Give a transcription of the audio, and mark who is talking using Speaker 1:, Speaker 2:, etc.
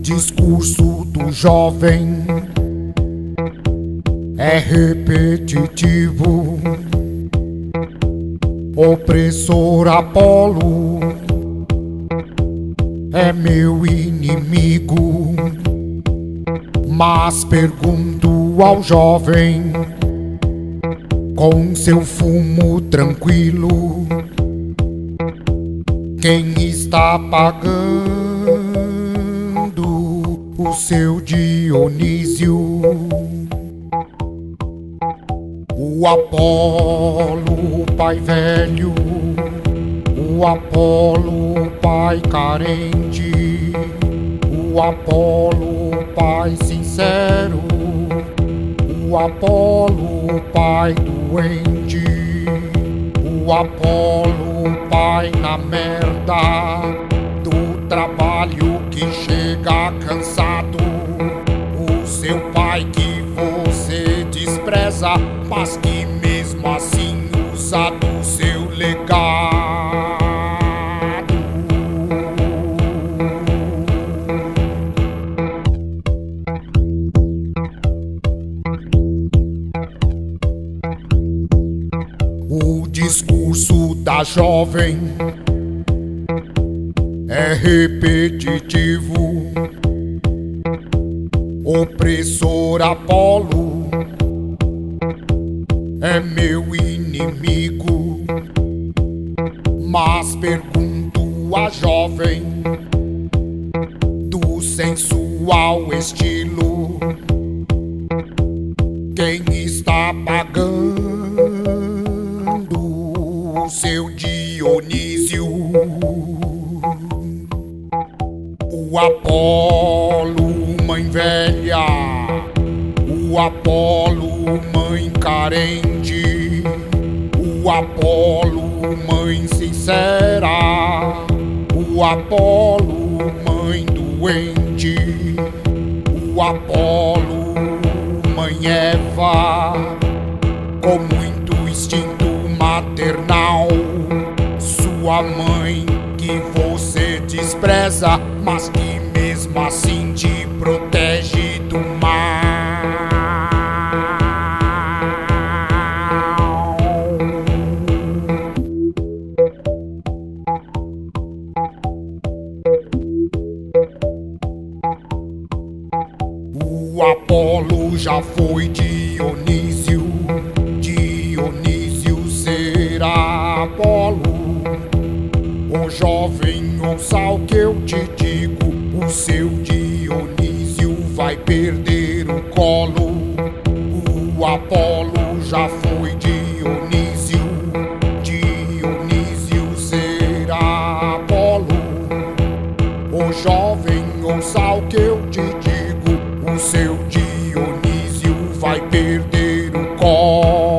Speaker 1: discurso do jovem é repetitivo. Opressor Apolo é meu inimigo. Mas pergunto ao jovem, com seu fumo tranquilo, quem está pagando o seu Dionísio? O Apolo, pai velho, o Apolo, pai carente, o Apolo, pai sincero, o Apolo, pai doente, o Apolo, pai na merda. Do trabalho que chega cansado, seu pai que você despreza, mas que mesmo assim usa do seu legado. O discurso da jovem é repetitivo. Opressor Apolo é meu inimigo. Mas pergunto à jovem do sensual estilo: quem está pagando o seu Dionísio? O Apolo, mãe velha, o Apolo, mãe carente, o Apolo, mãe sincera, o Apolo, mãe doente, o Apolo, mãe Eva, com muito instinto maternal, sua mãe que você despreza, mas que mesmo assim te protege do mal. O Apolo já foi Dionísio, Dionísio será Apolo. O jovem, ouça o que eu te digo: o seu Dionísio vai perder o colo. O Apolo já foi Dionísio, Dionísio será Apolo. O jovem, ouça o que eu te digo: o seu Dionísio vai perder o colo.